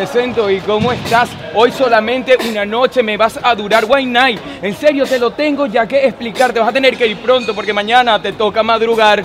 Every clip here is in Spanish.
presento y ¿cómo estás? Hoy solamente una noche me vas a durar White Night. En serio te lo tengo ya que explicar. Te vas a tener que ir pronto porque mañana te toca madrugar.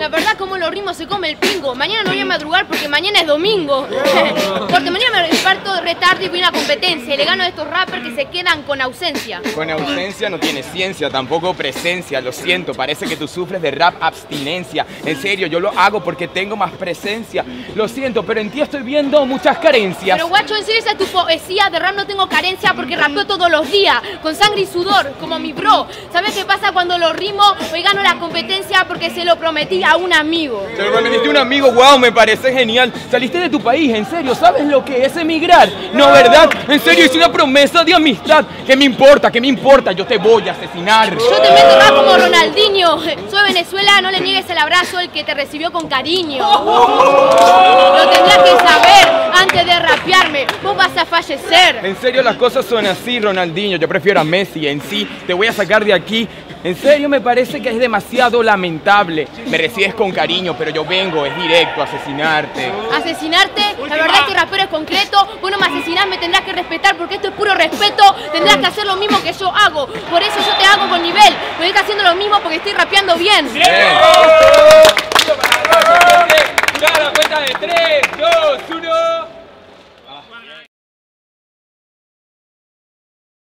La verdad, como los ritmos se come el pingo. Mañana no voy a madrugar porque mañana es domingo. porque mañana me reparto retardo y voy a una competencia. Le gano a estos rappers que se quedan con ausencia. Con ausencia no tiene ciencia, tampoco presencia. Lo siento, parece que tú sufres de rap abstinencia. En serio, yo lo hago porque tengo más presencia. Lo siento, pero en ti estoy viendo muchas carencias. Pero guacho, en serio esa es tu poesía. De rap no tengo carencia porque rapeo todos los días. Con sangre y sudor, como mi bro. ¿Sabes qué pasa cuando lo rimo? Hoy gano la competencia porque se lo prometí a un amigo. Te lo prometiste a un amigo, wow, me parece genial. Saliste de tu país, en serio, ¿sabes lo que es emigrar? No, ¿verdad? En serio, hice una promesa de amistad. ¿Qué me importa? ¿Qué me importa? Yo te voy a asesinar. Yo te meto rap como Ronaldinho. Soy Venezuela, no le niegues el abrazo el que te recibió con cariño. Lo tendrás que saber antes de rapearme. Vos vas a fallecer. En serio, las cosas son así, Ronaldinho. Yo prefiero a Messi en sí. Te voy a sacar de aquí. En serio, me parece que es demasiado lamentable. Me recibes con cariño, pero yo vengo, es directo, a asesinarte. ¿Asesinarte? La verdad es que rapero es concreto. Respetar porque esto es puro respeto. Tendrás que hacer lo mismo que yo hago. Por eso yo te hago con nivel. Pero estás haciendo lo mismo porque estoy rapeando bien. Bien. la cuenta de 3, 2, 1.